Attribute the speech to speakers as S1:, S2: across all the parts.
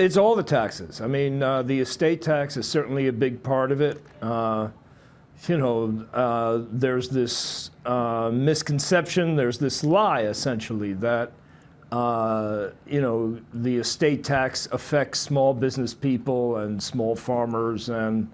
S1: It's all the taxes. I mean, uh, the estate tax is certainly a big part of it. Uh, you know, uh, there's this uh, misconception, there's this lie essentially that, uh, you know, the estate tax affects small business people and small farmers, and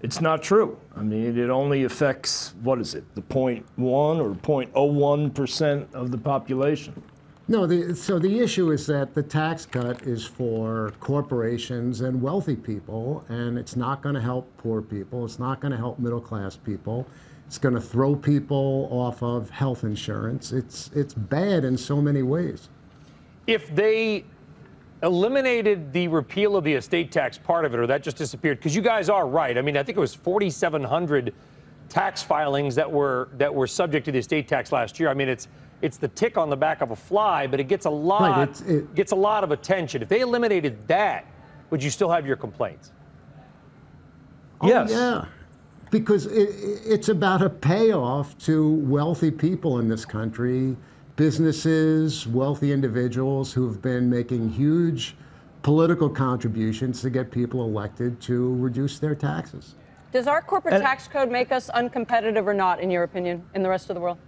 S1: it's not true. I mean, it only affects, what is it, the 0.1 or 0.01% of the population.
S2: No, the, so the issue is that the tax cut is for corporations and wealthy people, and it's not going to help poor people. It's not going to help middle class people. It's going to throw people off of health insurance. It's it's bad in so many ways.
S3: If they eliminated the repeal of the estate tax part of it, or that just disappeared, because you guys are right. I mean, I think it was 4,700 tax filings that were that were subject to the estate tax last year. I mean, it's it's the tick on the back of a fly, but it gets a lot
S2: Right, it's- it-
S3: gets a lot of attention. If they eliminated that, would you still have your complaints?
S1: Oh, yes.
S2: Oh, Yeah, because it, it's about a payoff to wealthy people in this country, businesses, wealthy individuals who have been making huge political contributions to get people elected to reduce their taxes.
S4: Does our corporate
S1: And-
S4: tax code make us uncompetitive or not, in your opinion, in the rest of the world?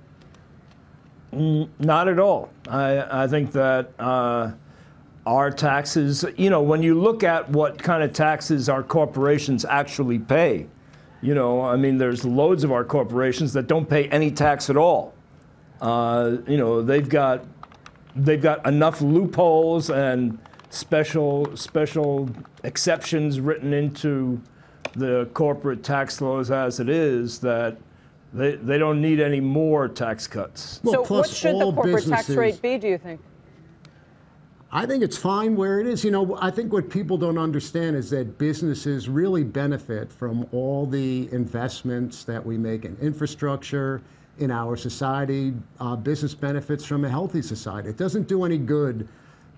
S1: Not at all. I, I think that uh, our taxes, you know, when you look at what kind of taxes our corporations actually pay, you know, I mean, there's loads of our corporations that don't pay any tax at all. Uh, you know, they've got they've got enough loopholes and special special exceptions written into the corporate tax laws as it is that they, they don't need any more tax cuts.
S2: Well,
S4: so, what
S2: plus
S4: should the corporate tax rate be, do you think?
S2: I think it's fine where it is. You know, I think what people don't understand is that businesses really benefit from all the investments that we make in infrastructure, in our society. Uh, business benefits from a healthy society. It doesn't do any good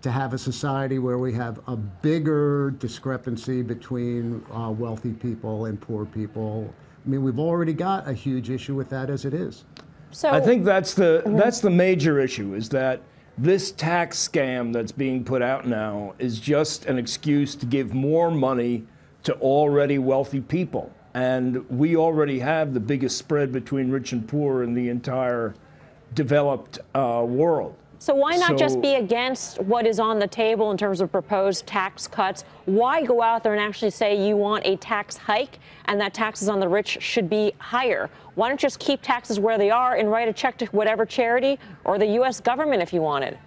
S2: to have a society where we have a bigger discrepancy between uh, wealthy people and poor people. I mean, we've already got a huge issue with that as it is.
S4: So,
S1: I think that's the that's the major issue is that this tax scam that's being put out now is just an excuse to give more money to already wealthy people. And we already have the biggest spread between rich and poor in the entire developed uh, world.
S4: So why not just be against what is on the table in terms of proposed tax cuts? Why go out there and actually say you want a tax hike and that taxes on the rich should be higher? Why don't you just keep taxes where they are and write a check to whatever charity or the U.S. government if you wanted?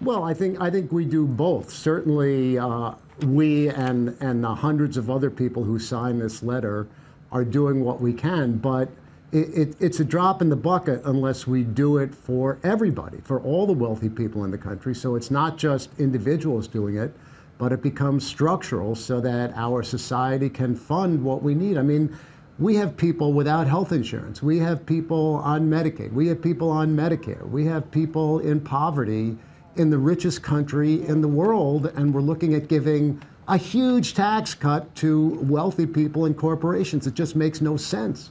S2: Well, I think I think we do both. Certainly, uh, we and and the hundreds of other people who signed this letter are doing what we can, but it, it, it's a drop in the bucket unless we do it for everybody, for all the wealthy people in the country. So it's not just individuals doing it, but it becomes structural so that our society can fund what we need. I mean. We have people without health insurance. We have people on Medicaid. We have people on Medicare. We have people in poverty in the richest country in the world, and we're looking at giving a huge tax cut to wealthy people and corporations. It just makes no sense.